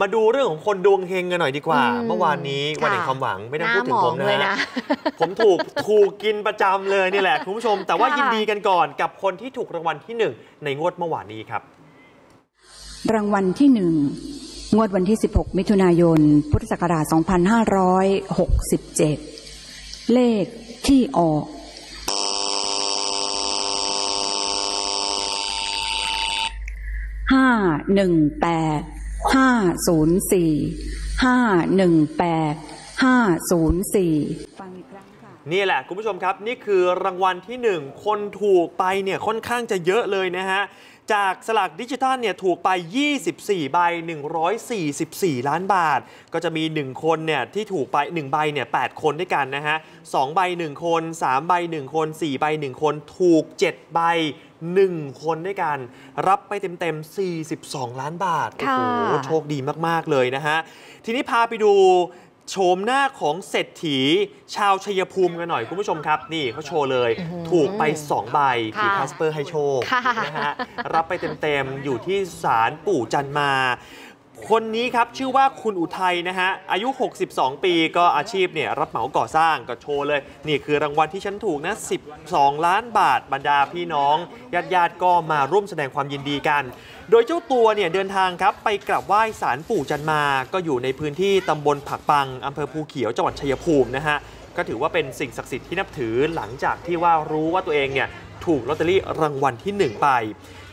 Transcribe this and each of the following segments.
มาดูเรื่องของคนดวงเฮงกันหน่อยดีกว่าอืมเมื่อวานนี้วันแห่งค่ะความหวังไม่ต้องหน้าพูดถึงผมหมองเลยนะนะผมถูกถูกกินประจำเลยนี่แหละคุณผู้ชม แต่ว่าค่ะยินดีกันก่อนกับคนที่ถูกรางวัลที่หนึ่งในงวดเมื่อวานนี้ครับ รางวัลที่หนึ่งงวดวันที่ 16 มิถุนายน พุทธศักราช 2567 เลขที่ออกห้าหนึ่งแปด ห้าศูนย์สี่ห้าหนึ่งแปดห้าศูนย์สี่ฟังอีกครั้งค่ะนี่แหละคุณผู้ชมครับ นี่คือรางวัลที่หนึ่งคนถูกไปเนี่ยค่อนข้างจะเยอะเลยนะฮะ จากสลากดิจิทัลเนี่ยถูกไป 24 ใบ 144 ล้านบาท ก็จะมี 1 คนเนี่ยที่ถูกไป 1 ใบเนี่ย8คนด้วยกันนะฮะ2ใบ 1 คน 3 ใบ 1 คน 4 ใบ 1 คนถูก 7 ใบ 1 คนด้วยกัน รับไปเต็มๆ 42 ล้านบาท โอ้ค่ะโห โชคดีมาก ๆ เลยนะฮะ ทีนี้พาไปดู โฉมหน้าของเศรษฐีชาวชัยภูมิกันหน่อยคุณผู้ชมครับ นี่เขาโชว์เลย ถูกไป 2 ใบผีค่ะคัสเปอร์ให้โชคค่ะนะฮะรับไปเต็มๆ อยู่ที่ศาลปู่จันมา คนนี้ครับชื่อว่าคุณอุทัยนะฮะอายุ 62 ปีก็อาชีพเนี่ยรับเหมาก่อสร้างก็โชว์เลย นี่คือรางวัลที่ฉันถูกนะ 12 ล้านบาทบรรดาพี่น้องญาติญาติก็มาร่วมแสดงความยินดีกัน โดยเจ้าตัวเนี่ยเดินทางครับไปกราบไหว้ศาลปู่จันมา ก็อยู่ในพื้นที่ตำบลผักปังอำเภอภูเขียวจังหวัดชัยภูมินะฮะก็ถือว่าเป็นสิ่งศักดิ์สิทธิ์ที่นับถือหลังจากที่ว่ารู้ว่าตัวเองเนี่ยถูกลอตเตอรี่รางวัลที่หนึ่งไป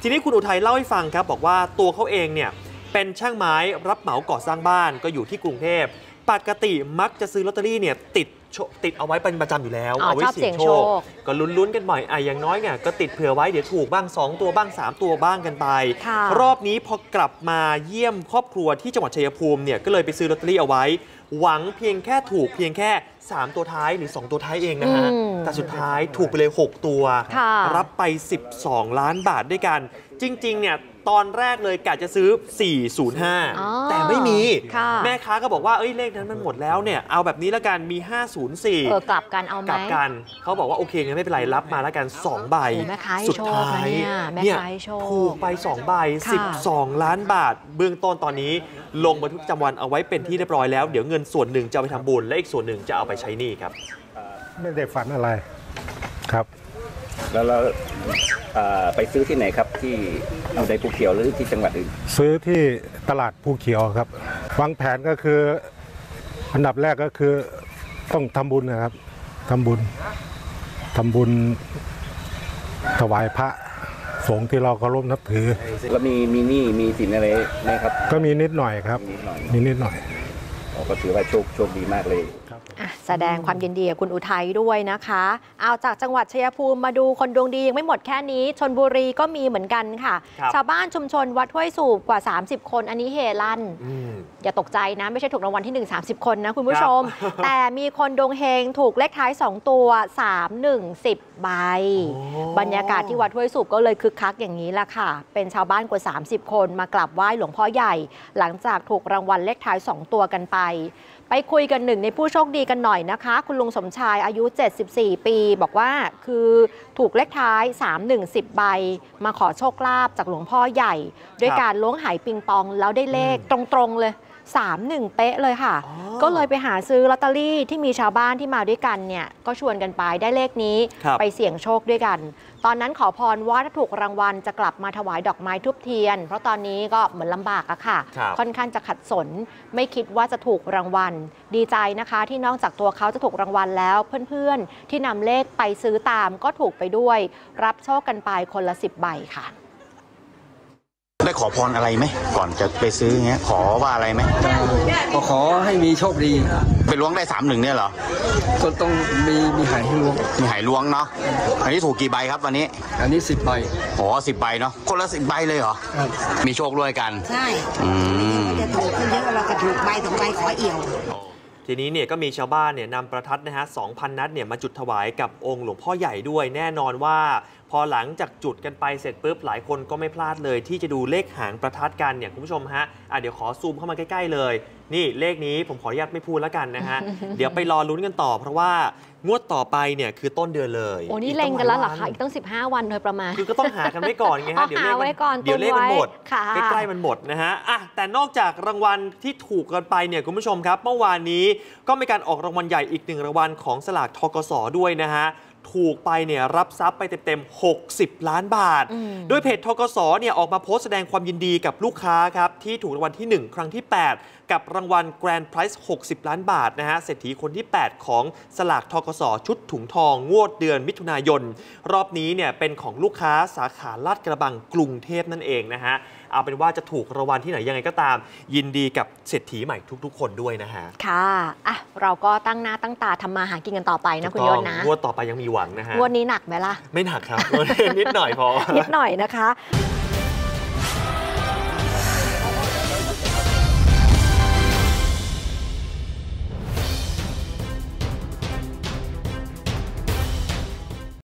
ทีนี้คุณอุทัยเล่าให้ฟังครับบอกว่าตัวเขาเองเนี่ย เป็นช่างไม้รับเหมาก่อสร้างบ้านก็อยู่ที่กรุงเทพปกติมักจะซื้อลอตเตอรี่เนี่ยติดโชติดเอาไว้เป็นประจำอยู่แล้วอ๋อเอาไว้ชอบเสี่ยงเสี่ยงโชโชคคก็ลุ้นๆกันบ่อยอะอย่างน้อยเนี่ยก็ติดเผื่อไว้เดี๋ยวถูกบ้าง 2 ตัวบ้าง 3 ตัวบ้างกันไปค่ะรอบนี้พอกลับมาเยี่ยมครอบครัวที่จังหวัดชัยภูมิเนี่ยก็เลยไปซื้อลอตเตอรี่เอาไว้ หวังเพียงแค่ถูกเพียงแค่ 3 ตัวท้ายหรือ 2 ตัวท้ายเองนะฮะอืมแต่สุดท้ายถูกไปเลย 6 ตัวค่ะรับไป 12 ล้านบาทด้วยกัน จริงๆเนี่ย ตอนแรกเลยกะจะซื้ออ๋อ405 แต่ไม่มีค่ะแม่ค้าก็บอกว่าเอ้ยเลขนั้นมันหมดแล้วเนี่ย เอาแบบนี้แล้วกันมีเออ504กลับกันเอาไหมกลับกัน เขาบอกว่าโอเคงั้นไม่เป็นไรรับมาแล้วกัน 2 ใบโอ้แม่ค้าให้สุดโชคท้ายนะเนี่ยแม่ค้าให้โชคถูกไป 2 ใบค่ะ12 ล้านบาท เบื้องต้นตอนนี้ลงบันทึกประจำวันเอาไว้เป็นที่เรียบร้อยแล้ว เดี๋ยวเงินส่วนหนึ่งจะเอาไปทำบุญและอีกส่วนหนึ่งจะเอาไปใช้หนี้ครับ ไม่ได้ฝันอะไรครับ แล้วเราเอ่อไปซื้อที่ไหนครับที่เอาในภูเขียวหรือที่จังหวัดอื่นซื้อที่ตลาดภูเขียวครับวางแผนก็คือ อันดับแรกก็คือต้องทำบุญนะครับทำบุญทำบุญถวายพระสงฆ์ที่เราเคารพนับถือ แล้วมีมีหนี้มีสินอะไรไหมครับก็มีนิดหน่อยครับมีนิดหน่อย มีนิดหน่อยอ๋อ ก็ถือว่าโชคโชคดีมากเลยอะแสดงความยินดีกับคุณอุทัยด้วยนะคะ เอาจากจังหวัดชัยภูมิมาดูคนดวงดียังไม่หมดแค่นี้ชนบุรีก็มีเหมือนกันค่ะครับชาวบ้านชุมชนวัดห้วยสูบกว่า 30 คนอันนี้เฮลั่นอืมอย่าตกใจนะ ไม่ใช่ถูกรางวัลที่ 1 30 คนนะคุณผู้ชมครับแต่มีคนดวงเฮงถูกเลขท้าย 2 ตัว 3 1 10 ใบโอ้บรรยากาศที่วัดห้วยสูบก็เลยคึกคักอย่างนี้แหละค่ะ เป็นชาวบ้านกว่า 30 คนมากราบไหว้หลวงพ่อใหญ่ หลังจากถูกรางวัลเลขท้าย 2 ตัวกันไปไปคุยกันหนึ่งในผู้โชคดีกันหน่อยนะคะ คุณลุงสมชายอายุ 74 ปี บอกว่าคือถูกเลขท้าย 3110 ใบ มาขอโชคลาภจากหลวงพ่อใหญ่ ด้วยการล้วงไหปิงปองแล้วได้เลขตรงๆเลย 31 เป๊ะเลยค่ะอ๋อก็เลยไปหาซื้อลอตเตอรี่ที่มีชาวบ้านที่มาด้วยกันเนี่ย ก็ชวนกันไปได้เลขนี้ครับไปเสี่ยงโชคด้วยกัน ตอนนั้นขอพรว่าถ้าถูกรางวัลจะกลับมาถวายดอกไม้ทุบเทียน เพราะตอนนี้ก็เหมือนลำบากอะค่ะครับค่อนข้างจะขัดสน ไม่คิดว่าจะถูกรางวัล ดีใจนะคะที่นอกจากตัวเขาจะถูกรางวัลแล้ว เพื่อนๆที่นำเลขไปซื้อตามก็ถูกไปด้วย รับโชคกันไปคนละ 10 ใบค่ะ ได้ขอพรอะไรไหมก่อนจะไปซื้ออย่างเงี้ยขอว่าอะไรไหมก็ขอให้มีโชคดีไปล้วงได้สามหนึ่งเนี่ยเหรอก็ต้องมีมีหายให้ล้วงมีหายล้วงเนาะอันนี้ถูกกี่ใบครับวันนี้ อันนี้สิบใบโอ้สิบใบเนาะคนละสิบใบเลยเหรอครับมีโชคด้วยกันใช่อืมจะถูกขึ้นเยอะเราก็ถูกใบสองใบขอเอี่ยว ทีนี้เนี่ยก็มีชาวบ้านเนี่ยนำประทัดนะฮะ2,000นัดเนี่ยมาจุดถวายกับองค์หลวงพ่อใหญ่ด้วยแน่นอนว่า พอหลังจากจุดกันไปเสร็จปุ๊บหลายคนก็ไม่พลาดเลย ที่จะดูเลขหางประทัดกันเนี่ยคุณผู้ชมฮะอะเดี๋ยวขอซูมเข้ามาใกล้ๆเลย นี่เลขนี้ผมขออนุญาตไม่พูดแล้วกันนะฮะ เดี๋ยวไปรอลุ้นกันต่อ เพราะว่างวดต่อไปเนี่ยคือต้นเดือนเลยโอ้นี่กเล็งกันแล้วเหรอต้คะงอีกตั้ง 15 วันโดยประมาณ คือก็ต้องหากันไว้ก่อนไงอ๋ฮะอเดี๋ยวเลขหาไว้มันก่อนเดี๋ยวเลขมันตุนไว้หมดค่ะใกล้ๆมันหมดนะฮะอะแต่นอกจากรางวัลที่ถูกกันไปเนี่ยคุณผู้ชมครับ เมื่อวานนี้ก็มีการออกรางวัลใหญ่อีกหนึ่งรางวัลของสลากทกสด้วยนะฮะ ถูกไปเนี่ยรับทรัพย์ไปเต็มๆ 60 ล้านบาทอืมโดยเพจทกสเนี่ยออกมาโพสต์แสดงความยินดีกับลูกค้าครับ ที่ถูกรางวัลที่ 1 ครั้งที่ 8 กับรางวัล Grand Prize 60 ล้านบาทนะฮะเศรษฐีคนที่ 8 ของสลากทกสชุดถุงทอง งวดเดือนมิถุนายน รอบนี้เนี่ยเป็นของลูกค้าสาขาลาดกระบังกรุงเทพนั่นเองนะฮะเอาเป็นว่าจะถูกรางวัลที่ไหนยังไงก็ตาม ยินดีกับเศรษฐีใหม่ทุก ๆ คนด้วยนะฮะค่ะอะ เราก็ตั้งหน้าตั้งตาทำมาหากินกันต่อไปนะคุณยศนะงวดต่อไปยังมีหวังนะฮะงวดนี้หนักไหมล่ะ ไม่หนักครับ นิดหน่อยพอ นิดหน่อยนะคะ